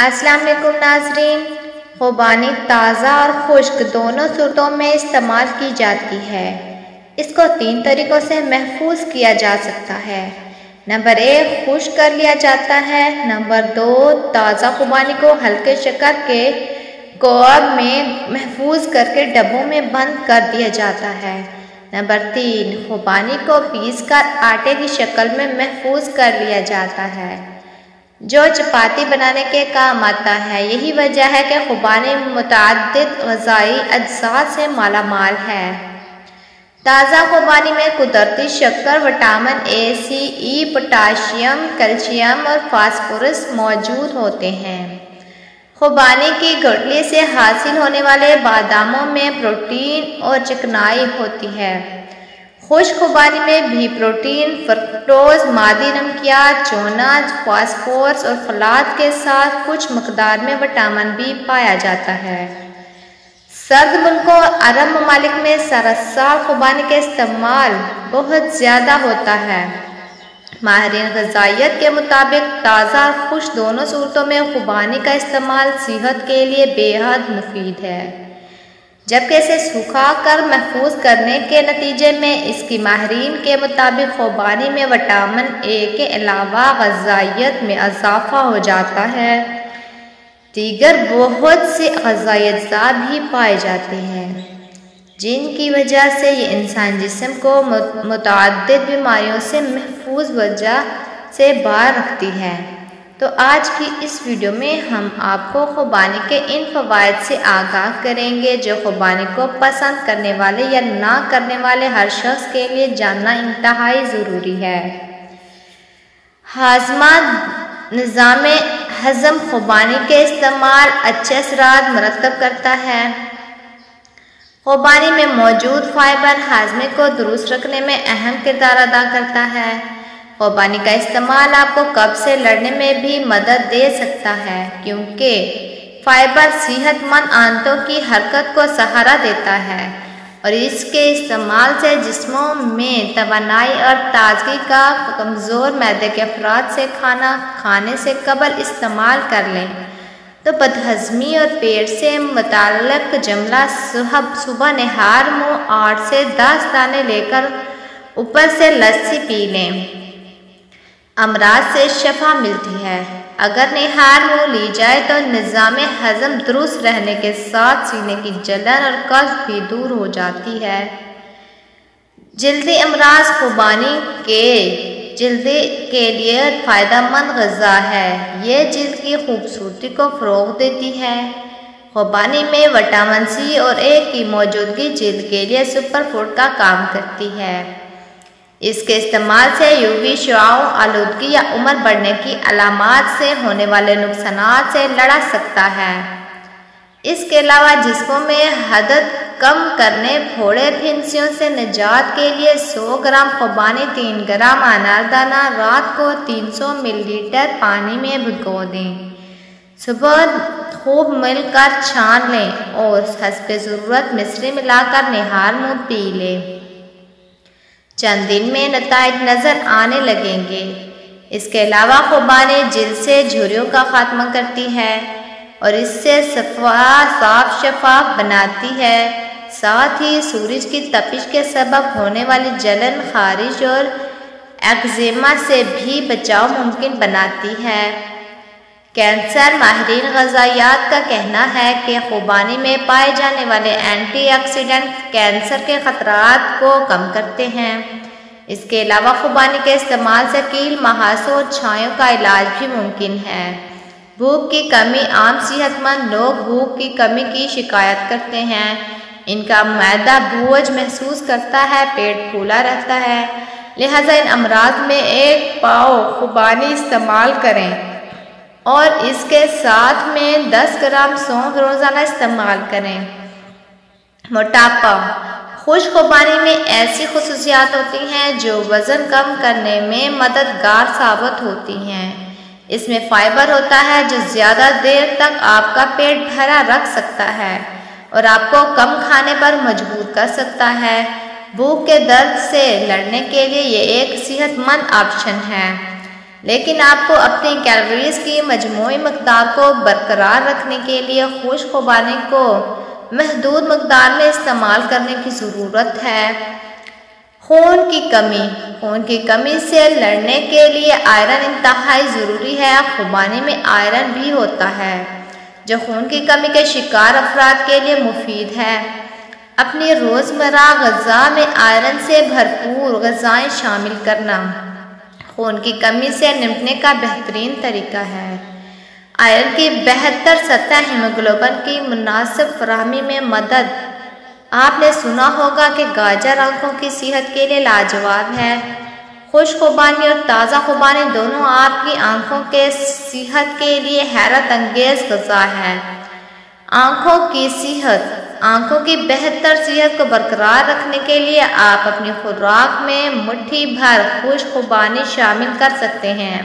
अस्सलाम वालेकुम नाजरीन। खुबानी ताज़ा और खुश्क दोनों सूरतों में इस्तेमाल की जाती है। इसको तीन तरीक़ों से महफूज किया जा सकता है। नंबर एक खुश कर लिया जाता है। नंबर दो, ताज़ा खुबानी को हल्के शक्कर के कोब में महफूज करके डब्बों में बंद कर दिया जाता है। नंबर तीन, खुबानी को पीस कर आटे की शक्ल में महफूज कर लिया जाता है। जो चपाती बनाने के काम आता है, यही वजह है कि खुबानी मुतद गज़ाई अज्जा से माला माल है। ताज़ा खुबानी में कुदरती शक्कर, vitamin A, C, E, potassium, calcium और फास्फोरस मौजूद होते हैं। खुबानी की गुटली से हासिल होने वाले बादामों में प्रोटीन और चिकनाई होती है। खुश खुबानी में भी प्रोटीन फ्रक्टोज मादी नमकियात चोना फास्फोरस और फलाद के साथ कुछ मकदार में विटामिन बी पाया जाता है। सर्द मुल्कों अरब ममालिक में सरसाल खुबानी का इस्तेमाल बहुत ज़्यादा होता है। माहरीन गजाइत के मुताबिक ताज़ा और खुश दोनों सूरतों में खुबानी का इस्तेमाल सेहत के लिए बेहद मुफीद है। जबकि इसे सुखा कर महफूज करने के नतीजे में, इसकी माहरीन के मुताबिक खुबानी में विटामिन ए के अलावा गजाइत में इजाफा हो जाता है। दीगर बहुत से गजायजा भी पाए जाते हैं, जिनकी वजह से ये इंसान जिसम को मुतद बीमारियों से महफूज वजह से बाहर रखती है। तो आज की इस वीडियो में हम आपको खुबानी के इन फ़वाद से आगाह करेंगे, जो खुबानी को पसंद करने वाले या ना करने वाले हर शख्स के लिए जानना इंतहाई ज़रूरी है। हाजमा निज़ाम हज़म खुबानी के इस्तेमाल अच्छे असरात मरतब करता है। खुबानी में मौजूद फाइबर हाजमे को दुरुस्त रखने में अहम किरदार अदा करता है। और पानी का इस्तेमाल आपको कब से लड़ने में भी मदद दे सकता है, क्योंकि फाइबर सेहतमंद आंतों की हरकत को सहारा देता है और इसके इस्तेमाल से जिस्मों में तोानाई और ताजगी का कमज़ोर मैदे के अफराद से खाना खाने से कबल इस्तेमाल कर लें। तो बदहजमी और पेट से मतलब जमला सुबह सुबह नहार मुँह आठ से दस दाने लेकर ऊपर से लस्सी पी लें। अमराज से शफा मिलती है। अगर निहार मुँह ली जाए तो निज़ाम हज़म दुरुस्त रहने के साथ सीने की जलन और कफ भी दूर हो जाती है। जल्दी अमराज खुबानी के, जल्दी के लिए फ़ायदा गज़ा है। ये जल्द की खूबसूरती को फ़रोग देती है। खुबानी में विटामिन सी और ए की मौजूदगी जल्द के लिए सुपर फ़ूड का काम करती है। इसके इस्तेमाल से यूवी शुआओं आलूदगी या उम्र बढ़ने की अलामत से होने वाले नुकसान से लड़ा सकता है। इसके अलावा जिसमों में हदत कम करने, फोड़े फिंसियों से निजात के लिए 100 ग्राम खुबानी 3 ग्राम अनारदाना रात को 300 मिलीलीटर पानी में भिगो दें। सुबह खूब मिलकर छान लें और हंसपे ज़रूरत मिश्री मिलाकर निहार मुँह पी लें। चंद दिन में नतज नज़र आने लगेंगे। इसके अलावा खुबानी जिल से झुरियों का खात्मा करती है और इससे सफ़ा साफ़ शफाफ बनाती है। साथ ही सूरज की तपिश के सबब होने वाली जलन खारिश और एक्जेमा से भी बचाव मुमकिन बनाती है। कैंसर, माहरीन गजायात का कहना है कि खुबानी में पाए जाने वाले एंटीऑक्सीडेंट कैंसर के ख़तरात को कम करते हैं। इसके अलावा खुबानी के इस्तेमाल से कील महासों और छायों का इलाज भी मुमकिन है। भूख की कमी आम सेहतमंद लोग भूख की कमी की शिकायत करते हैं। इनका मैदा बोझ महसूस करता है, पेट फूला रहता है। लिहाजा इन अमराज में एक पाव खुबानी इस्तेमाल करें। और इसके साथ में 10 ग्राम सौंफ रोज़ाना इस्तेमाल करें। मोटापा। खुश पानी में ऐसी खसूसियात होती हैं जो वज़न कम करने में मददगार साबित होती हैं। इसमें फाइबर होता है जो ज़्यादा देर तक आपका पेट भरा रख सकता है और आपको कम खाने पर मजबूर कर सकता है। भूख के दर्द से लड़ने के लिए ये एक सेहतमंद ऑप्शन है। लेकिन आपको अपनी कैलोरीज की मजमू मकदार को बरकरार रखने के लिए खुश खुबानी को महदूद मकदार में इस्तेमाल करने की ज़रूरत है। खून की कमी, खून की कमी से लड़ने के लिए आयरन इंतहाई ज़रूरी है, खुबानी में आयरन भी होता है, जो खून की कमी के शिकार अफराद के लिए मुफीद है। अपनी रोज़मर्रा गज़ा में आयरन से भरपूर गज़ाएँ शामिल करना। खून की कमी से निपटने का बेहतरीन तरीका है। आयरन की बेहतर सतह हीमोग्लोबिन की मुनासिब फरहमी में मदद। आपने सुना होगा कि गाजर आँखों की सेहत के लिए लाजवाब है। खुश खुबानी और ताज़ा खुबानी दोनों आपकी आँखों के सेहत के लिए हैरत अंगेज गजा है। आँखों की सेहत आँखों की बेहतर सेहत को बरकरार रखने के लिए आप अपनी खुराक में मुट्ठी भर खुश खुबानी शामिल कर सकते हैं।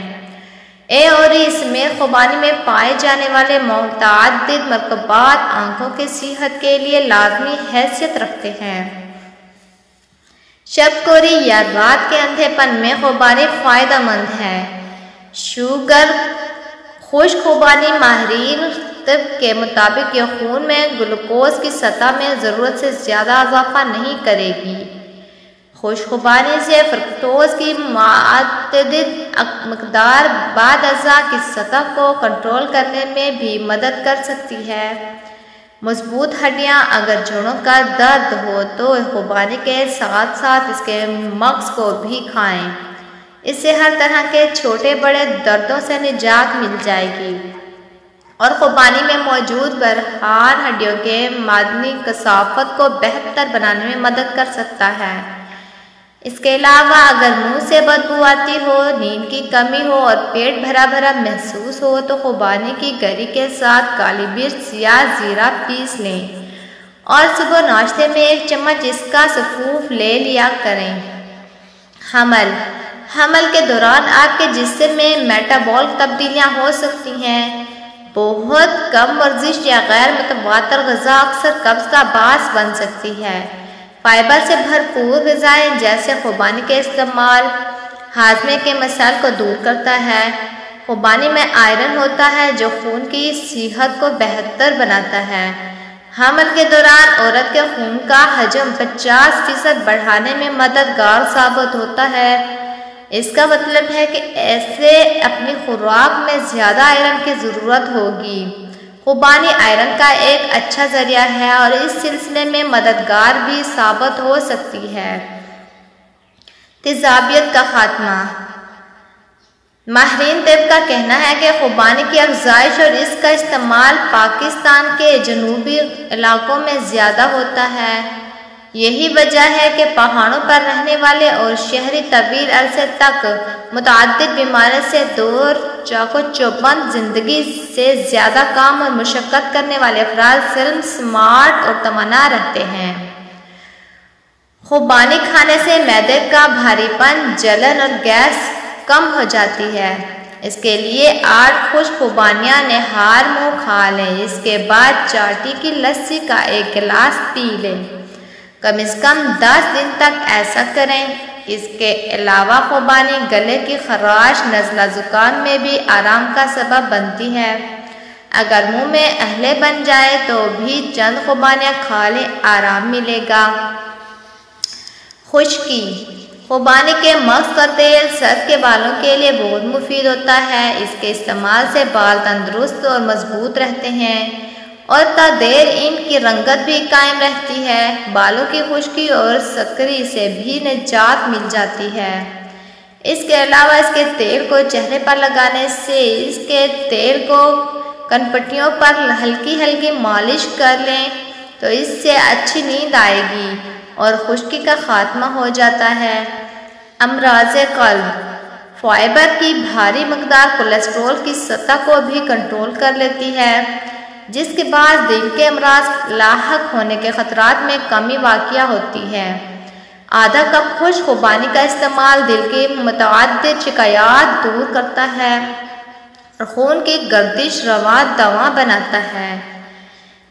ए और इसमें खुबानी में पाए जाने वाले मोहताद मरकबात आँखों की सेहत के लिए लाजमी हैसियत रखते हैं। शबकोरी या रात के अंधेपन में खुबानी फ़ायदा मंद है। शुगर, खुश खुबानी माहरीन के मुताबिक यह खून में ग्लूकोज की सतह में ज़रूरत से ज़्यादा इजाफा नहीं करेगी। खुशखुबानी से फ्रक्टोज की मतद मकदार बाद अज़ा की सतह को कंट्रोल करने में भी मदद कर सकती है। मज़बूत हड्डियाँ अगर जोड़ों का दर्द हो तो खुबानी के साथ साथ इसके मक्स को भी खाएँ। इससे हर तरह के छोटे बड़े दर्दों से निजात मिल जाएगी। और खुबानी में मौजूद बरहान हड्डियों के मादनी कसाफत को बेहतर बनाने में मदद कर सकता है। इसके अलावा अगर मुँह से बदबू आती हो, नींद की कमी हो और पेट भरा भरा महसूस हो तो खुबानी की गरी के साथ काली मिर्च या ज़ीरा पीस लें और सुबह नाश्ते में एक चम्मच इसका सफूफ ले लिया करें। हमल। हमल के दौरान आपके जिसम में मेटाबॉल तब्दीलियाँ हो सकती हैं। बहुत कम वर्जिश या गैर मतवातर गज़ा अक्सर कब्ज़ का बास बन सकती है। फाइबर से भरपूर गज़ाएँ जैसे खुबानी के इस्तेमाल, हाजमे के मसाइल को दूर करता है। खुबानी में आयरन होता है जो खून की सेहत को बेहतर बनाता है। हमल के दौरान औरत के खून का हजम 50 फ़ीसद बढ़ाने में मददगार साबित होता है। इसका मतलब है कि ऐसे अपनी खुराक में ज़्यादा आयरन की ज़रूरत होगी। खुबानी आयरन का एक अच्छा ज़रिया है और इस सिलसिले में मददगार भी साबित हो सकती है। तेजाबियत का खात्मा। माहरीन तब का कहना है कि खुबानी की अफजाइश और इसका इस्तेमाल पाकिस्तान के जनूबी इलाकों में ज़्यादा होता है। यही वजह है कि पहाड़ों पर रहने वाले और शहरी तवील अरसे तक मुतद बीमारियों से दूर चाको चौबंद ज़िंदगी से ज़्यादा काम और मुशक्क़त करने वाले अफराद फ़िल्म स्मार्ट और तमन्ना रहते हैं। खुबानी खाने से मैदे का भारीपन, जलन और गैस कम हो जाती है। इसके लिए आठ खुश खुबानियाँ नहार मुँह खा लें। इसके बाद चाटी की लस्सी का एक गिलास पी लें। कम से कम दस दिन तक ऐसा करें। इसके अलावा खुबानी गले की खराश नज़ला ज़ुकाम में भी आराम का सबब बनती है। अगर मुँह में अहले बन जाए तो भी चंद खुबानियाँ खा लें आराम मिलेगा। खुश्की। खुबानी के मक्स का तेल सर के बालों के लिए बहुत मुफीद होता है। इसके इस्तेमाल से बाल तंदुरुस्त और मज़बूत रहते हैं। और देर इनकी रंगत भी कायम रहती है। बालों की खुश्की और सकरी से भी निजात मिल जाती है। इसके अलावा इसके तेल को चेहरे पर लगाने से इसके तेल को कनपट्टियों पर हल्की हल्की मालिश कर लें तो इससे अच्छी नींद आएगी और खुश्की का खात्मा हो जाता है। अमराज कल्ब, फाइबर की भारी मकदार कोलेस्ट्रॉल की सतह को भी कंट्रोल कर लेती है। जिसके बाद दिल के अमराज लाक होने के खतरात में कमी वाक़ होती है। आधा कप खुश खुबानी का इस्तेमाल दिल की मतद शिकायत दूर करता है और खून की गर्दिश रवा दवा बनाता है।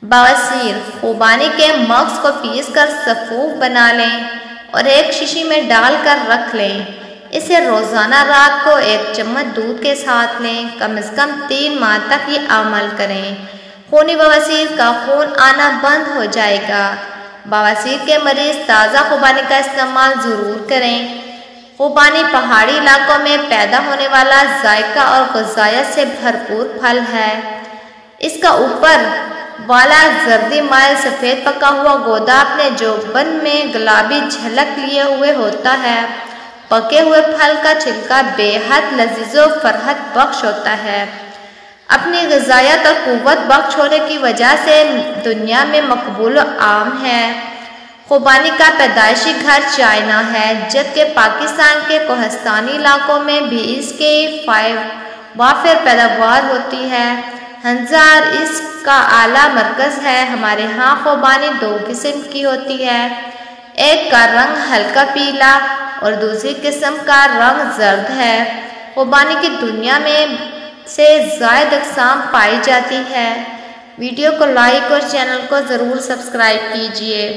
बवासीर, खुबानी के मक्स को पीस कर सफूफ बना लें और एक शीशी में डाल कर रख लें। इसे रोज़ाना रात को एक चम्मच दूध के साथ लें। कम से कम तीन माह तक ये अमल करें। खूनी बवासीर का खून आना बंद हो जाएगा। बवासीर के मरीज़ ताज़ा खुबानी का इस्तेमाल ज़रूर करें। खुबानी पहाड़ी इलाकों में पैदा होने वाला जायका और गजायत से भरपूर फल है। इसका ऊपर वाला जर्दी माइल सफ़ेद पका हुआ गोदा अपने जोबन में गुलाबी झलक लिए हुए होता है, पके हुए फल का छिलका बेहद लजीजो फरहत बख्श होता है। अपनी गजायत और कुत बख्श होने की वजह से दुनिया में मकबूल आम है। खुबानी का पैदाइशी घर चाइना है, जबकि पाकिस्तान के कोहस्तानी इलाकों में भी इसके फाइव वाफिर पैदावार होती है। हंजार इसका आला मरकज़ है। हमारे यहाँ खुबानी दो किस्म की होती है। एक का रंग हल्का पीला और दूसरी किस्म का रंग जर्द है। खुबानी की दुनिया में से जायद अकसाम पाई जाती है। वीडियो को लाइक और चैनल को ज़रूर सब्सक्राइब कीजिए।